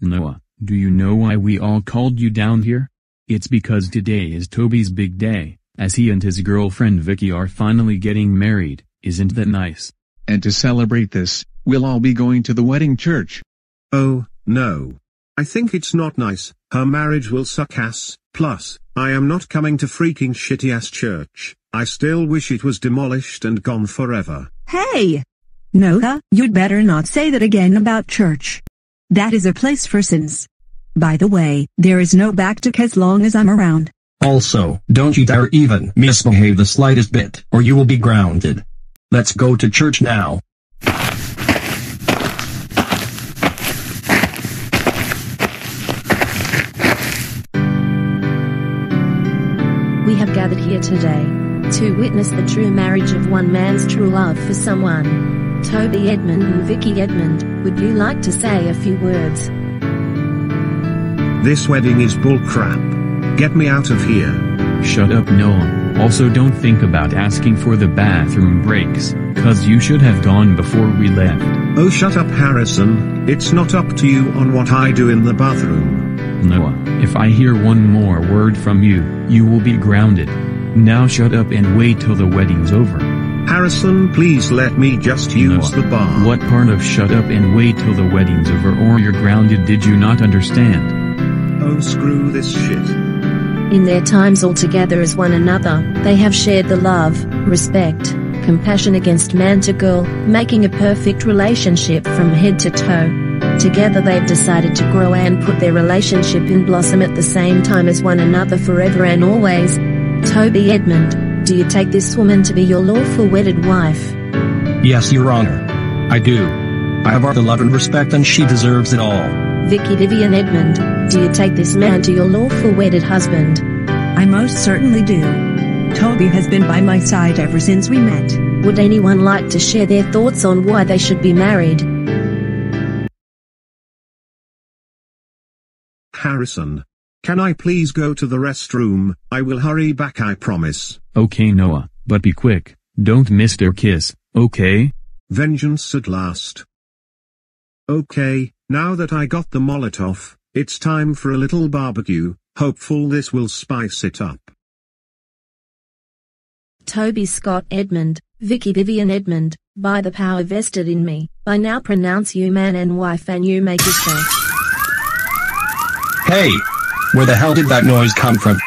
Noah, do you know why we all called you down here? It's because today is Toby's big day, as he and his girlfriend Vicky are finally getting married, isn't that nice? And to celebrate this, we'll all be going to the wedding church. Oh, no. I think it's not nice, her marriage will suck ass, plus, I am not coming to freaking shitty ass church, I still wish it was demolished and gone forever. Hey! Noah, you'd better not say that again about church. That is a place for sins. By the way, there is no backtick as long as I'm around. Also, don't you dare even misbehave the slightest bit, or you will be grounded. Let's go to church now. We have gathered here today to witness the true marriage of one man's true love for someone. Toby Edmond and Vicky Edmond, would you like to say a few words? This wedding is bullcrap. Get me out of here. Shut up Noah, also don't think about asking for the bathroom breaks, cause you should have gone before we left. Oh shut up Harrison, it's not up to you on what I do in the bathroom. Noah, if I hear one more word from you, you will be grounded. Now shut up and wait till the wedding's over. Harrison please let me just use Noah, the bar. What part of shut up and wait till the wedding's over or you're grounded did you not understand? Oh screw this shit. In their times all together as one another, they have shared the love, respect, compassion against man to girl, making a perfect relationship from head to toe. Together they've decided to grow and put their relationship in blossom at the same time as one another forever and always. Toby Edmond, do you take this woman to be your lawful wedded wife? Yes, Your Honor. I do. I have her love and respect and she deserves it all. Vicky Vivian Edmond, do you take this man to your lawful wedded husband? I most certainly do. Toby has been by my side ever since we met. Would anyone like to share their thoughts on why they should be married? Harrison. Can I please go to the restroom? I will hurry back I promise. Okay Noah, but be quick, don't miss their kiss, okay? Vengeance at last. Okay, now that I got the Molotov, it's time for a little barbecue, hopeful this will spice it up. Toby Scott Edmond, Vicky Vivian Edmond, by the power vested in me, I now pronounce you man and wife and you may yourself. Hey! Where the hell did that noise come from?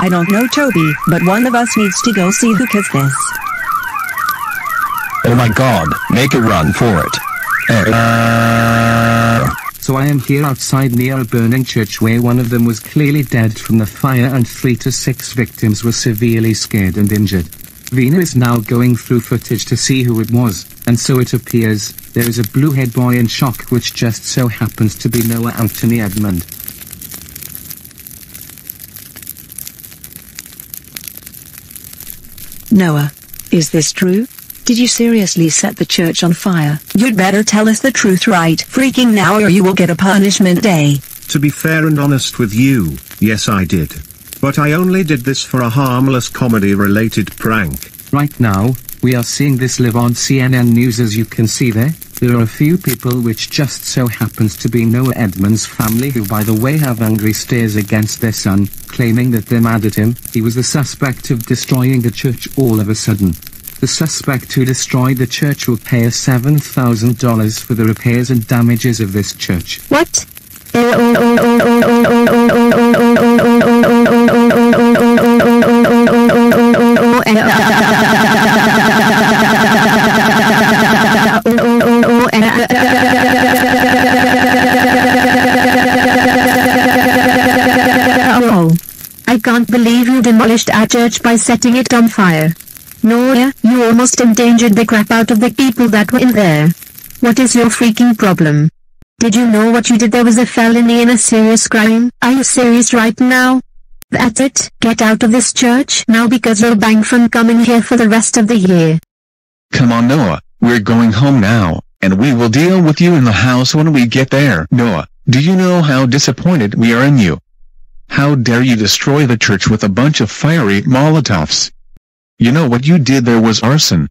I don't know Toby, but one of us needs to go see who kissed this. Oh my god, make a run for it. Uh, So I am here outside near a burning church where one of them was clearly dead from the fire and three to six victims were severely scared and injured. Vina is now going through footage to see who it was, and so it appears, there is a blue-haired boy in shock which just so happens to be Noah Anthony Edmond. Noah. Is this true? Did you seriously set the church on fire? You'd better tell us the truth right freaking now or you will get a punishment day. To be fair and honest with you, yes I did. But I only did this for a harmless comedy-related prank. Right now, we are seeing this live on CNN News as you can see there. There are a few people which just so happens to be Noah Edmonds' family who by the way have angry stares against their son, claiming that they're mad at him. He was the suspect of destroying the church all of a sudden. The suspect who destroyed the church will pay us $7,000 for the repairs and damages of this church. What? Can't believe you demolished our church by setting it on fire. Noah, you almost endangered the crap out of the people that were in there. What is your freaking problem? Did you know what you did? There was a felony and a serious crime. Are you serious right now? That's it. Get out of this church now because you're banned from coming here for the rest of the year. Come on Noah, we're going home now, and we will deal with you in the house when we get there. Noah, do you know how disappointed we are in you? How dare you destroy the church with a bunch of fiery Molotovs? You know what you did there was arson.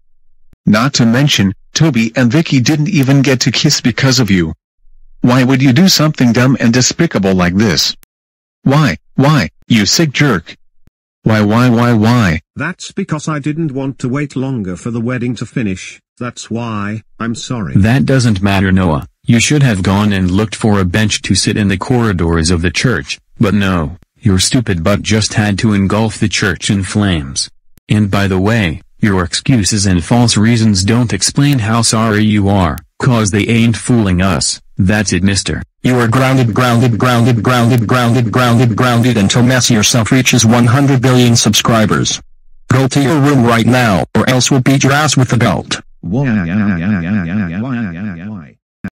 Not to mention, Toby and Vicky didn't even get to kiss because of you. Why would you do something dumb and despicable like this? Why, why, you sick jerk? Why why why why? That's because I didn't want to wait longer for the wedding to finish, that's why, I'm sorry. That doesn't matter Noah, you should have gone and looked for a bench to sit in the corridors of the church, but no, your stupid butt just had to engulf the church in flames. And by the way, your excuses and false reasons don't explain how sorry you are, cause they ain't fooling us, that's it mister. You are grounded grounded grounded grounded grounded grounded grounded until Messi yourself reaches 100 billion subscribers. Go to your room right now, or else we'll beat your ass with the belt. Why?